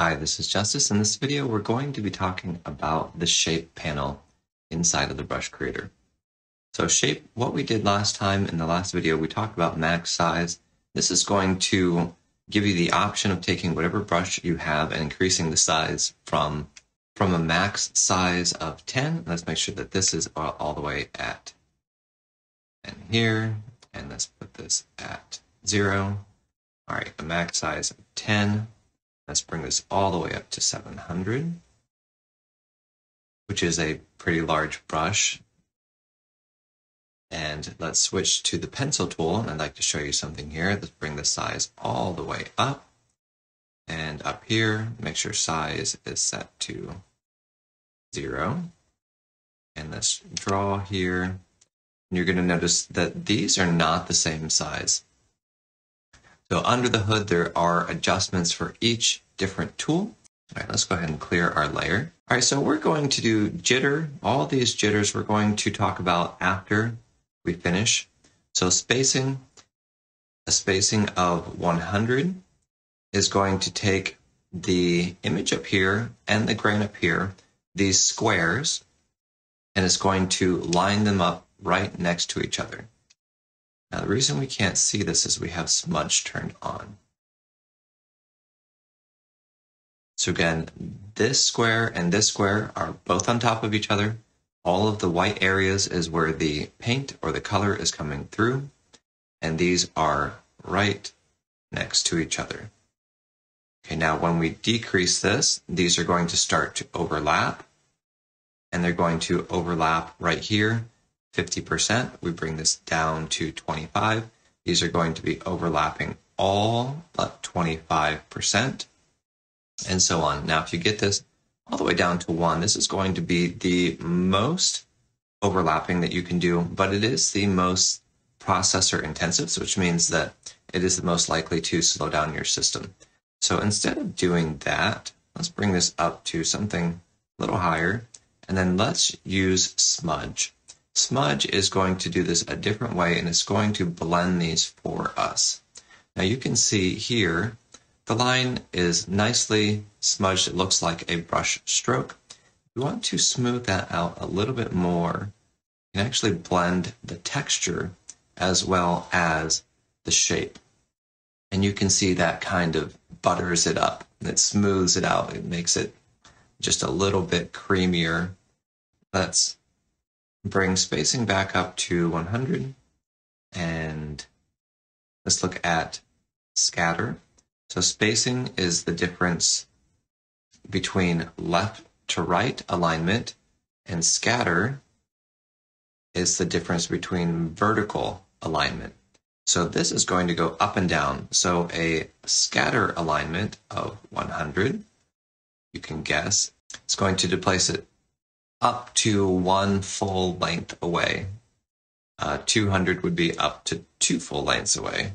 Hi, this is Justice. In this video, we're going to be talking about the shape panel inside of the brush creator. So shape, what we did last time in the last video, we talked about max size. This is going to give you the option of taking whatever brush you have and increasing the size from, from a max size of 10. Let's make sure that this is all, all the way at and here, and let's put this at zero. All right, a max size of 10 Let's bring this all the way up to 700, which is a pretty large brush. And let's switch to the pencil tool. And I'd like to show you something here. Let's bring the size all the way up. And up here, make sure size is set to zero. And let's draw here. And you're going to notice that these are not the same size. So under the hood, there are adjustments for each different tool. All right, let's go ahead and clear our layer. All right, so we're going to do jitter. All these jitters we're going to talk about after we finish. So spacing, a spacing of 100 is going to take the image up here and the grain up here, these squares, and it's going to line them up right next to each other. Now, the reason we can't see this is we have smudge turned on. So again, this square and this square are both on top of each other. All of the white areas is where the paint or the color is coming through. And these are right next to each other. Okay, now when we decrease this, these are going to start to overlap. And they're going to overlap right here 50%. We bring this down to 25. These are going to be overlapping all but 25%, and so on. Now, if you get this all the way down to one, this is going to be the most overlapping that you can do, but it is the most processor intensive, which means that it is the most likely to slow down your system. So instead of doing that, let's bring this up to something a little higher, and then let's use smudge. Smudge is going to do this a different way and it's going to blend these for us. Now you can see here, the line is nicely smudged. It looks like a brush stroke. We want to smooth that out a little bit more You can actually blend the texture as well as the shape. And you can see that kind of butters it up. It smooths it out. It makes it just a little bit creamier. Let's bring spacing back up to 100 and let's look at scatter. So spacing is the difference between left to right alignment and scatter is the difference between vertical alignment. So this is going to go up and down. So a scatter alignment of 100, you can guess, it's going to displace it up to one full length away. Uh, 200 would be up to two full lengths away.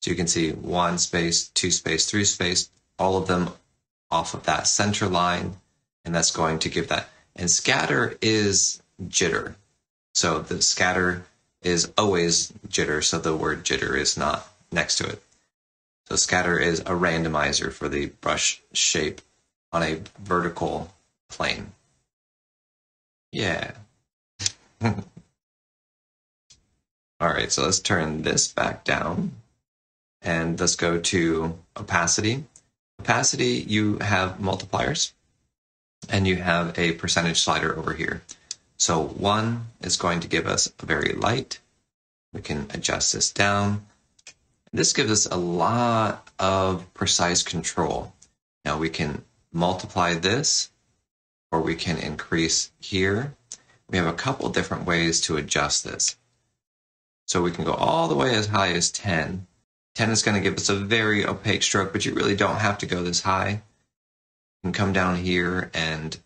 So you can see one space, two space, three space, all of them off of that center line, and that's going to give that. And scatter is jitter. So the scatter is always jitter, so the word jitter is not next to it. So scatter is a randomizer for the brush shape on a vertical plane. Yeah. All right, so let's turn this back down and let's go to opacity. Opacity, you have multipliers and you have a percentage slider over here. So one is going to give us a very light. We can adjust this down. This gives us a lot of precise control. Now we can multiply this, or we can increase here. We have a couple different ways to adjust this. So we can go all the way as high as 10. 10 is going to give us a very opaque stroke, but you really don't have to go this high. You can come down here and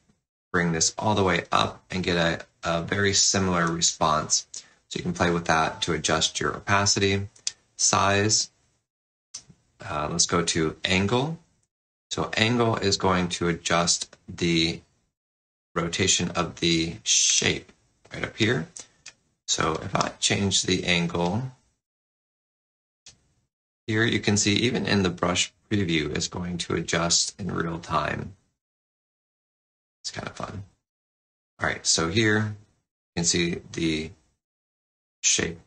bring this all the way up and get a, a very similar response. So you can play with that to adjust your opacity, size. Uh, let's go to angle. So angle is going to adjust the rotation of the shape right up here. So if I change the angle Here you can see even in the brush preview is going to adjust in real time. It's kind of fun. All right, so here you can see the shape.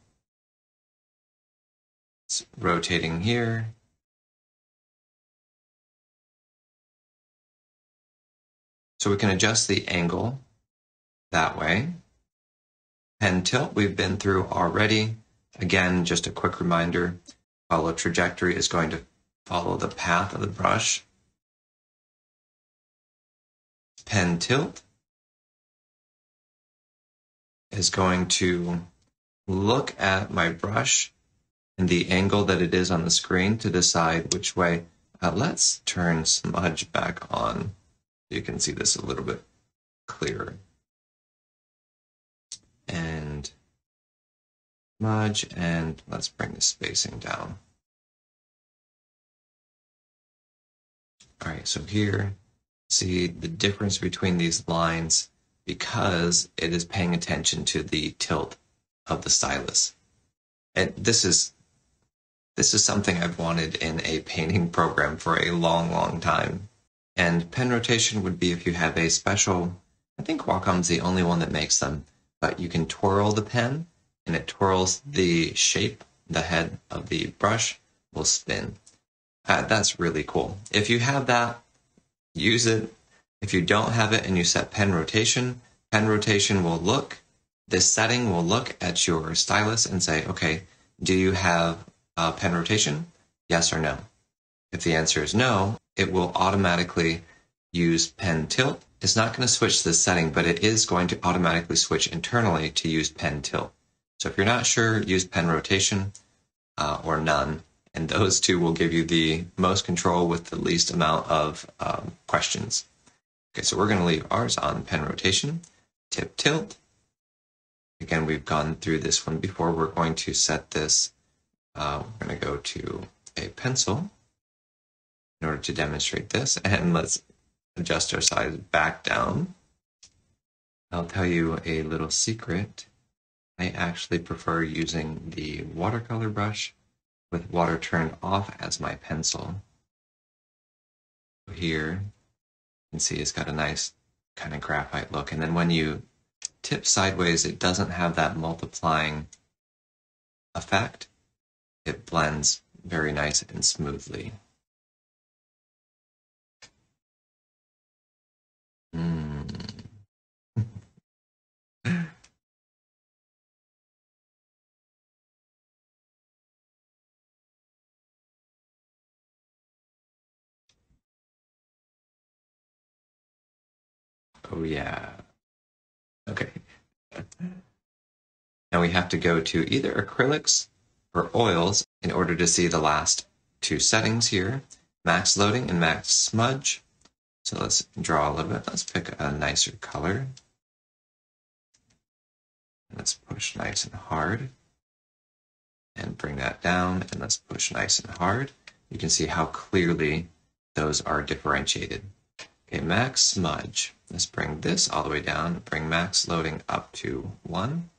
It's rotating here. So we can adjust the angle that way. Pen tilt we've been through already. Again, just a quick reminder, follow trajectory is going to follow the path of the brush. Pen tilt is going to look at my brush and the angle that it is on the screen to decide which way. Uh, let's turn smudge back on. You can see this a little bit clearer. And smudge, and let's bring the spacing down. All right, so here, see the difference between these lines because it is paying attention to the tilt of the stylus. And this is this is something I've wanted in a painting program for a long, long time. And pen rotation would be if you have a special, I think Wacom's the only one that makes them, but you can twirl the pen and it twirls the shape, the head of the brush will spin. Uh, that's really cool. If you have that, use it. If you don't have it and you set pen rotation, pen rotation will look, this setting will look at your stylus and say, okay, do you have uh, pen rotation? Yes or no? If the answer is no, it will automatically use pen tilt. It's not going to switch this setting, but it is going to automatically switch internally to use pen tilt. So if you're not sure, use pen rotation uh, or none, and those two will give you the most control with the least amount of um, questions. Okay, so we're going to leave ours on pen rotation, tip tilt. Again, we've gone through this one before. We're going to set this uh, we're going to go to a pencil in order to demonstrate this, and let's adjust our size back down. I'll tell you a little secret. I actually prefer using the watercolor brush with water turned off as my pencil. Here, you can see it's got a nice kind of graphite look. And then when you tip sideways, it doesn't have that multiplying effect it blends very nice and smoothly. Oh yeah. Okay. Now we have to go to either acrylics or oils in order to see the last two settings here, max loading and max smudge. So let's draw a little bit. Let's pick a nicer color. Let's push nice and hard. And bring that down, and let's push nice and hard. You can see how clearly those are differentiated. Okay, max smudge. Let's bring this all the way down, bring max loading up to 1.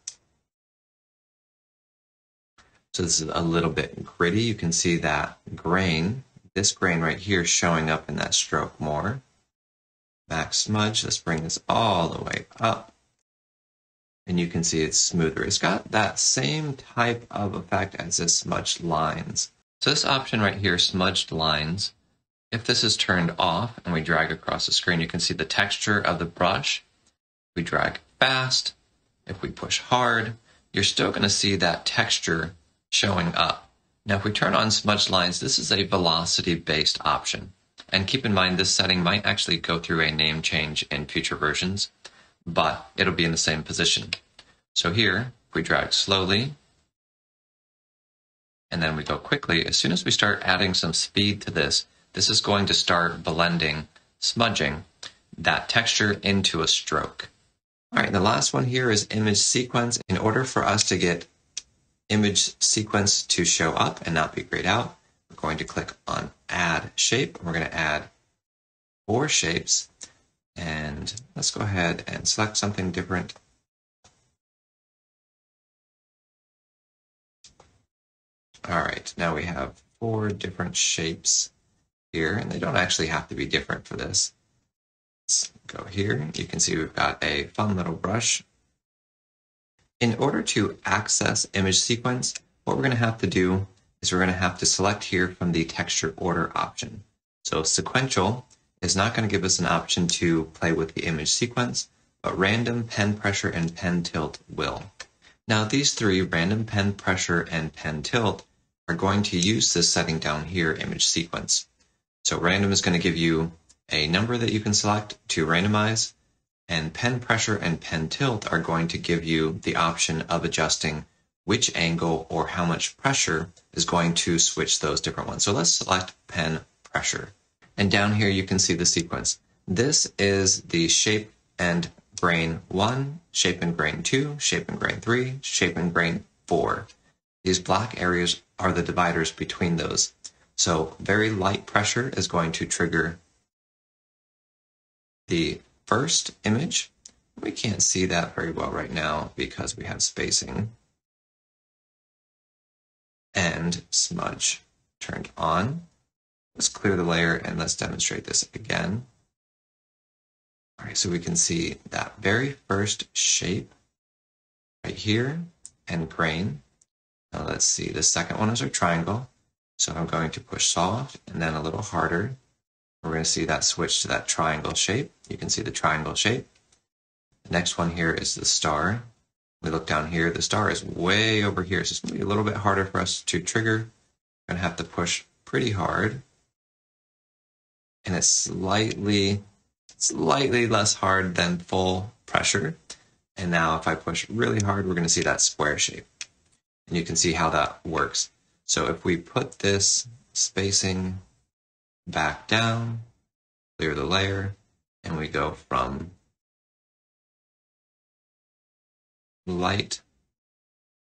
So this is a little bit gritty. You can see that grain, this grain right here showing up in that stroke more. Max smudge, let's bring this all the way up. And you can see it's smoother. It's got that same type of effect as this smudged lines. So this option right here, smudged lines, if this is turned off and we drag across the screen, you can see the texture of the brush. We drag fast. If we push hard, you're still going to see that texture showing up. Now, if we turn on smudge lines, this is a velocity-based option. And keep in mind, this setting might actually go through a name change in future versions, but it'll be in the same position. So here, if we drag slowly, and then we go quickly, as soon as we start adding some speed to this, this is going to start blending, smudging that texture into a stroke. All right, the last one here is image sequence. In order for us to get image sequence to show up and not be grayed out, we're going to click on Add Shape. We're going to add four shapes. And let's go ahead and select something different. All right, now we have four different shapes here, and they don't actually have to be different for this. Let's go here. You can see we've got a fun little brush. In order to access image sequence, what we're going to have to do is we're going to have to select here from the texture order option. So sequential is not going to give us an option to play with the image sequence, but random, pen pressure, and pen tilt will. Now these three, random, pen pressure, and pen tilt, are going to use this setting down here, image sequence. So random is going to give you a number that you can select to randomize, and pen pressure and pen tilt are going to give you the option of adjusting which angle or how much pressure is going to switch those different ones. So let's select pen pressure. And down here you can see the sequence. This is the shape and grain 1, shape and grain 2, shape and grain 3, shape and grain 4. These black areas are the dividers between those. So very light pressure is going to trigger the first image. We can't see that very well right now because we have spacing. And smudge turned on. Let's clear the layer and let's demonstrate this again. All right, so we can see that very first shape right here and grain. Now let's see, the second one is our triangle. So I'm going to push soft and then a little harder. We're going to see that switch to that triangle shape. You can see the triangle shape. The next one here is the star. We look down here, the star is way over here, so it's going to be a little bit harder for us to trigger. We're going to have to push pretty hard. And it's slightly slightly less hard than full pressure. And now if I push really hard, we're going to see that square shape. And you can see how that works. So if we put this spacing back down, clear the layer, and we go from light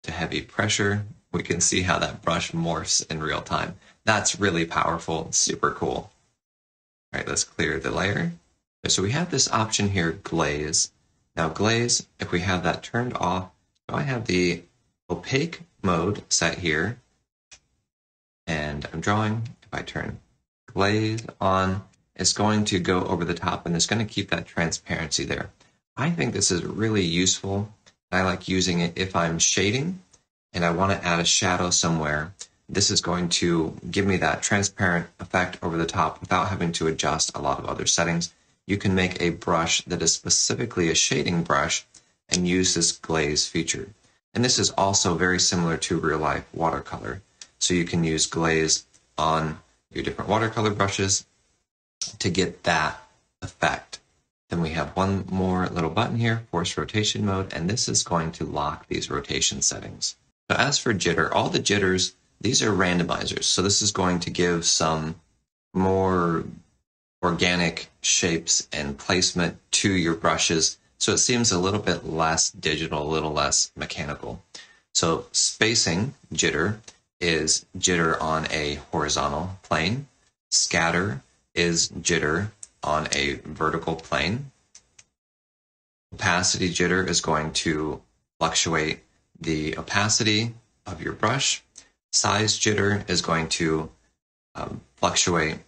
to heavy pressure, we can see how that brush morphs in real time. That's really powerful, super cool. All right, let's clear the layer. So we have this option here, glaze. Now glaze, if we have that turned off, so I have the opaque mode set here, and I'm drawing. If I turn glaze on, it's going to go over the top and it's going to keep that transparency there. I think this is really useful. I like using it if I'm shading and I want to add a shadow somewhere. This is going to give me that transparent effect over the top without having to adjust a lot of other settings you can make a brush that is specifically a shading brush and use this glaze feature. And this is also very similar to real life watercolor. So you can use glaze on your different watercolor brushes to get that effect. Then we have one more little button here, force rotation mode, and this is going to lock these rotation settings. So as for jitter, all the jitters, these are randomizers. So this is going to give some more organic shapes and placement to your brushes. So it seems a little bit less digital, a little less mechanical. So spacing jitter is jitter on a horizontal plane. Scatter is jitter on a vertical plane. Opacity jitter is going to fluctuate the opacity of your brush. Size jitter is going to um, fluctuate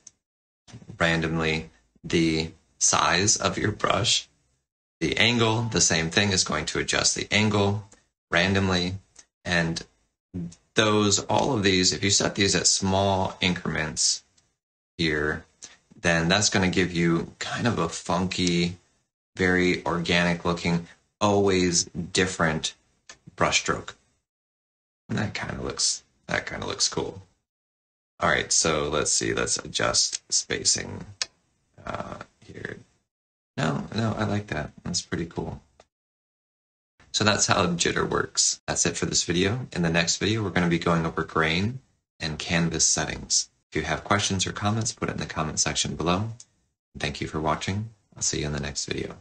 randomly the size of your brush. The angle, the same thing, is going to adjust the angle randomly. And those, all of these, if you set these at small increments here, then that's going to give you kind of a funky, very organic looking, always different brushstroke. And that kind of looks, that kind of looks cool. All right, so let's see, let's adjust spacing uh, here. No, no, I like that. That's pretty cool. So that's how jitter works. That's it for this video. In the next video, we're going to be going over grain and canvas settings. If you have questions or comments, put it in the comment section below. Thank you for watching. I'll see you in the next video.